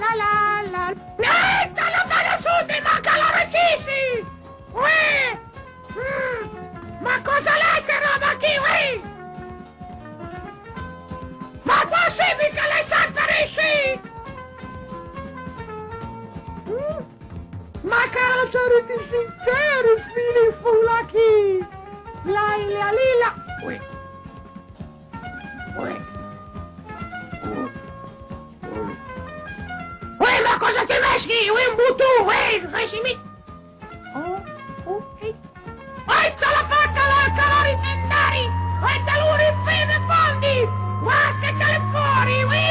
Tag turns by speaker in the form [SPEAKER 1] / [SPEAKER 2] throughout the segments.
[SPEAKER 1] la la la. Eita, Natália Schultz, aquela notícia! Ué! Mm. mas uma coisa lá esperando aqui, ué! Mas possível que ela está aparecendo! Hum, mm. mas cara, o que se filho, butù, uè, fai si mi... Oh, ok. Aita la fatta la calori tendari! Aita l'uri fine fondi! Guasca le fuori, uè!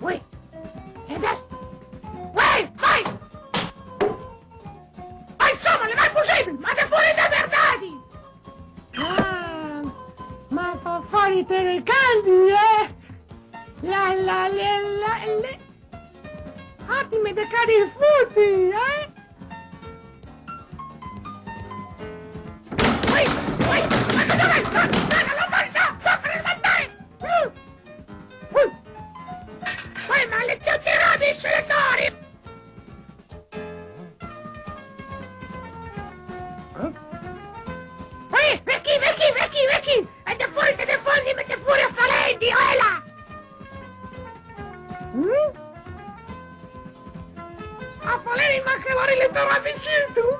[SPEAKER 1] Uè. E adesso... Uè, vai! Ma insomma, le vai possibile! Ma te fuori da verdadi! Ah, ma fa fuori te le candy, eh? La la le la le... Ottime de cari furti, eh? Uè, ma che dov'è? No, no, l'autorità! A falei ma che ele riletto rapicito!